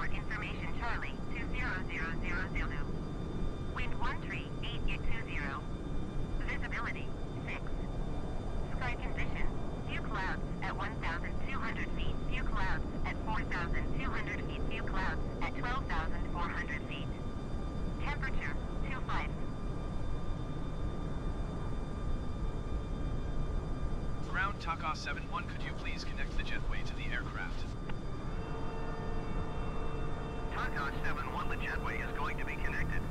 Airport information Charlie 20000. Wind 138820. Visibility 6. Sky condition. Few clouds at 1,200 feet. Few clouds at 4,200 feet. Few clouds at 12,400 feet. Temperature 25. Ground Taka 7-1, could you please connect the jetway to the aircraft? Taka 7-1, the jetway is going to be connected.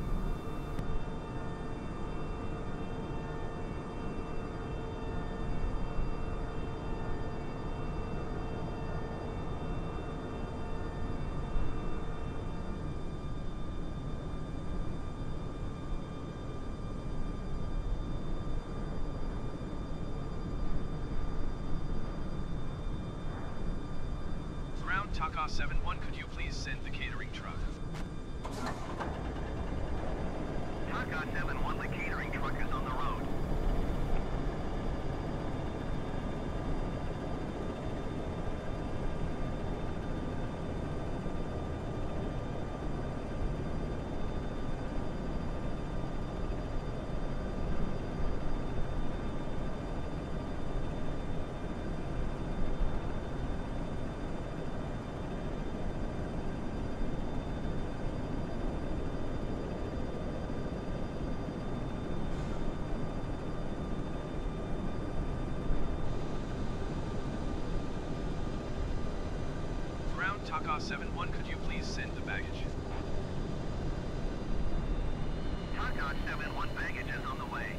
Ground Taka 7-1, could you please send the catering truck? Taka 7-1, the catering truck is on the road. Ground Taka 7-1, could you please send the baggage? Taka 7-1 baggage is on the way.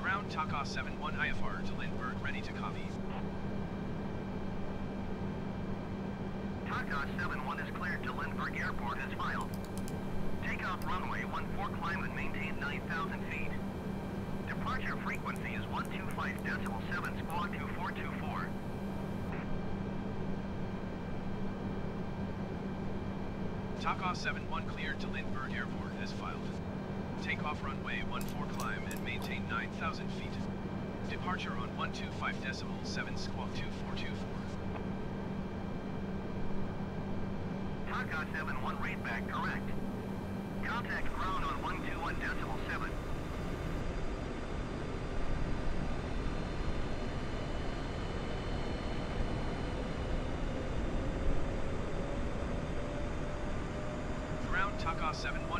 Ground Taka 7-1 IFR to Lindbergh, ready to copy. Taka 7-1 is cleared to Lindbergh Airport as filed. Takeoff runway 14 climb and maintain 9,000 feet. Departure frequency is 125 decimal 7 squawk 2424. Taka 7-1 cleared to Lindbergh Airport as filed. Takeoff runway 14 climb and maintain 9,000 feet. Departure on 125 decimal 7 squawk 2424. Taka 7-1 read back correct. Contact ground on 121 decimal 7. Ground Taka 7-1,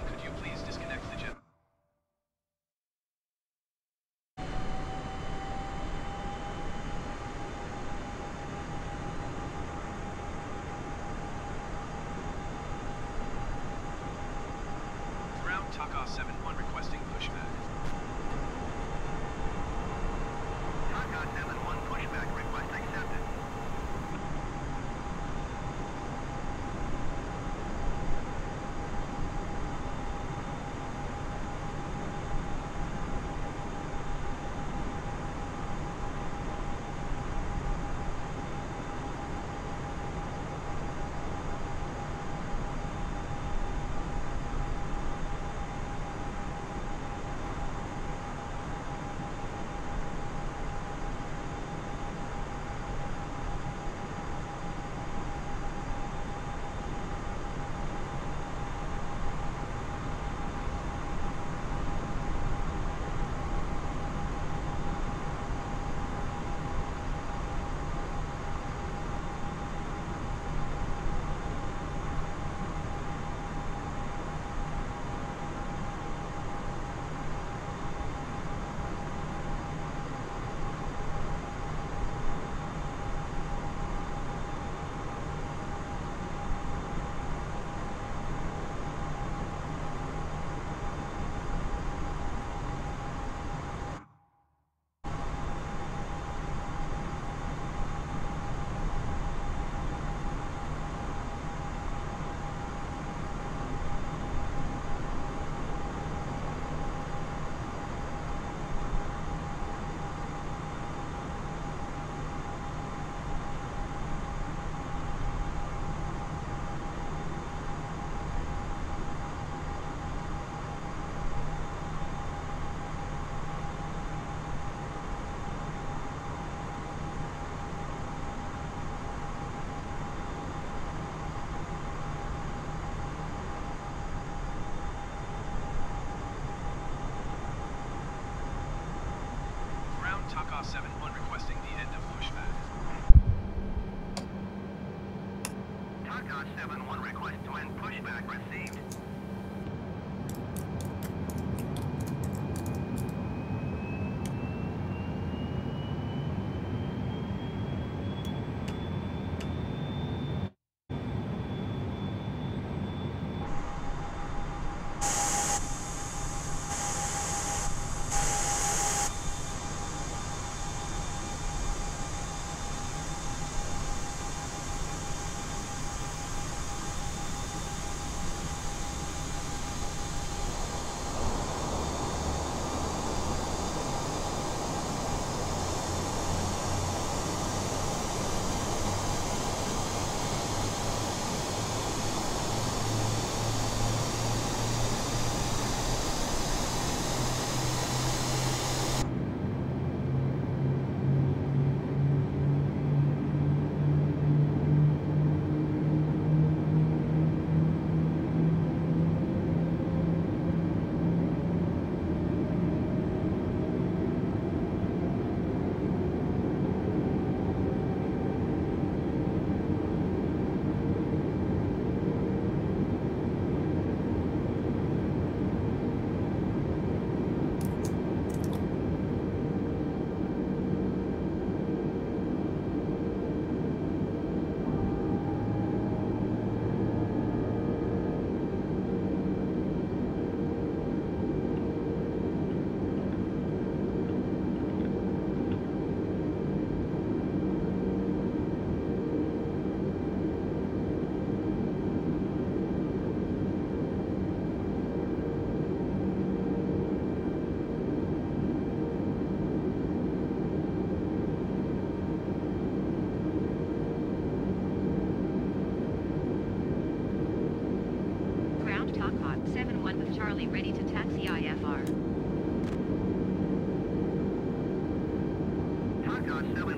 Dodge 7-1 request to end pushback received. 7-1 with Charlie ready to taxi IFR. Taka 7-1